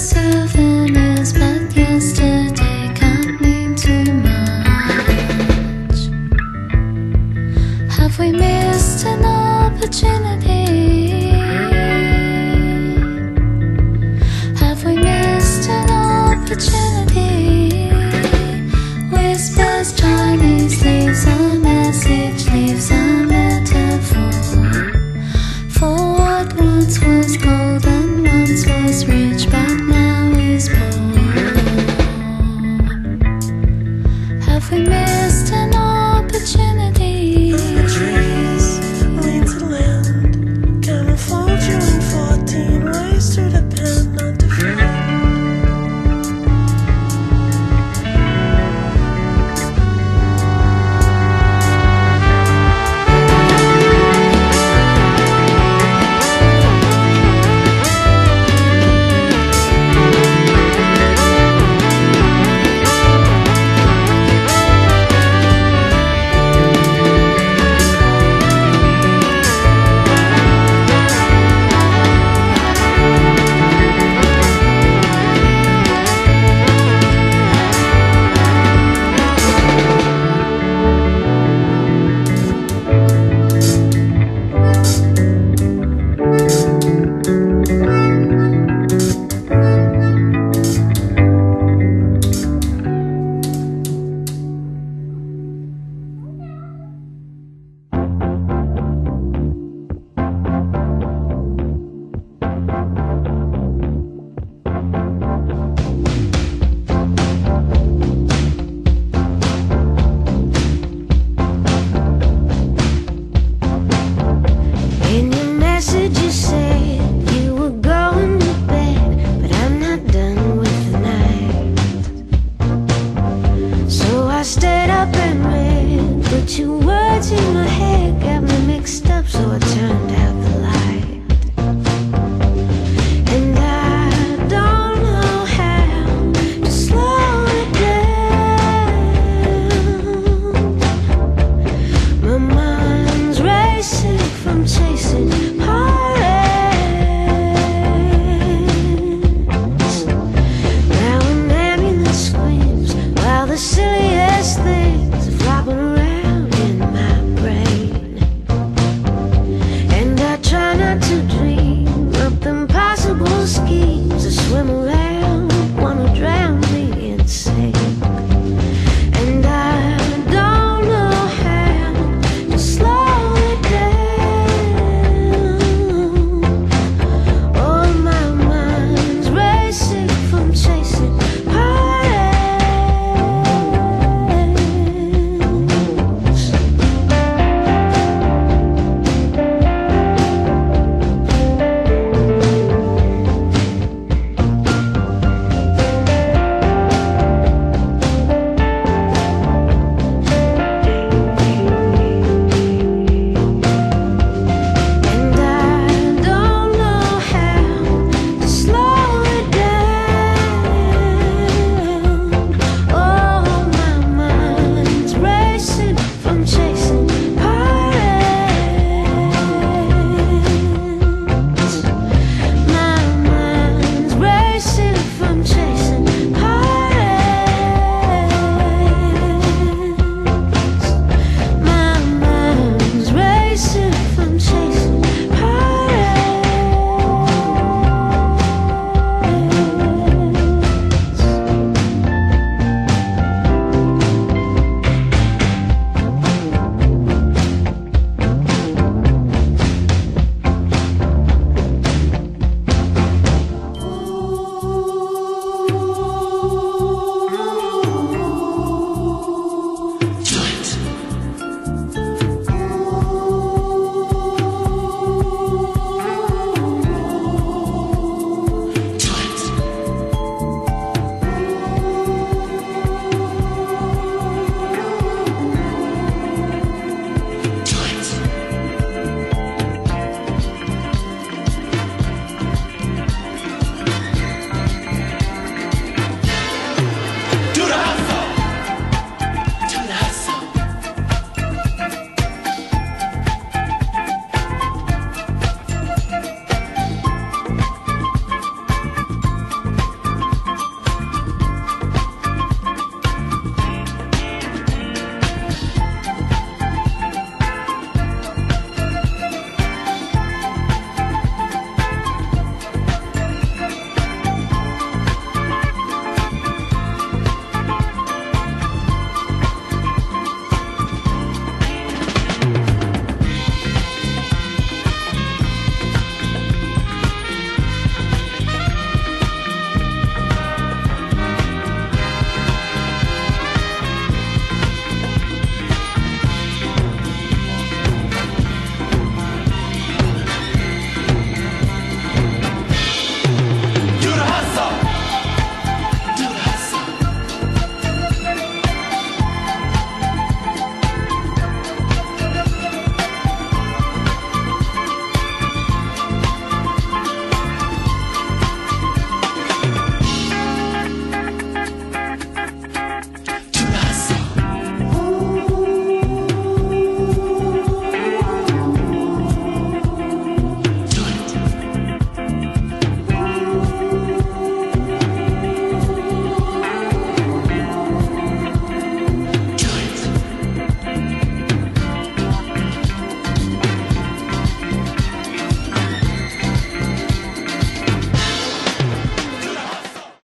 souvenirs, but yesterday can't mean too much. Have we missed an opportunity? Have we missed an opportunity? Whispers, Chinese leaves a message, leaves a metaphor for what once was gone.